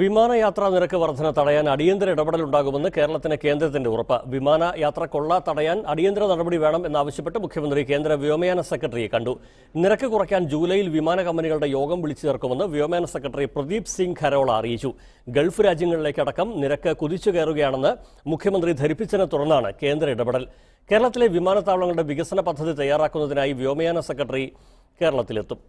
വിമാനയാത്രാ നിരക്ക് വർധന തടയാൻ അടിയന്തര ഇടപെടലുണ്ടാകുമെന്ന് കേരളത്തിന് കേന്ദ്രത്തിന്റെ ഉറപ്പ്. വിമാനയാത്ര കൊള്ള തടയാൻ അടിയന്തര നടപടി വേണം എന്നാവശ്യപ്പെട്ട് മുഖ്യമന്ത്രി കേന്ദ്ര വ്യോമയാന സെക്രട്ടറിയെ കണ്ടു. നിരക്ക് കുറയ്ക്കാൻ ജൂലൈയിൽ വിമാന കമ്പനികളുടെ യോഗം വിളിച്ചു ചേർക്കുമെന്ന് വ്യോമയാന സെക്രട്ടറി പ്രദീപ് സിംഗ് ഖരോള അറിയിച്ചു. ഗൾഫ് രാജ്യങ്ങളിലേക്കടക്കം നിരക്ക് കുതിച്ചു കയറുകയാണെന്ന് മുഖ്യമന്ത്രി ധരിപ്പിച്ചതിനെ തുടർന്നാണ് കേന്ദ്ര ഇടപെടൽ. കേരളത്തിലെ വിമാനത്താവളങ്ങളുടെ വികസന പദ്ധതി തയ്യാറാക്കുന്നതിനായി വ്യോമയാന സെക്രട്ടറി കേരളത്തിലെത്തും.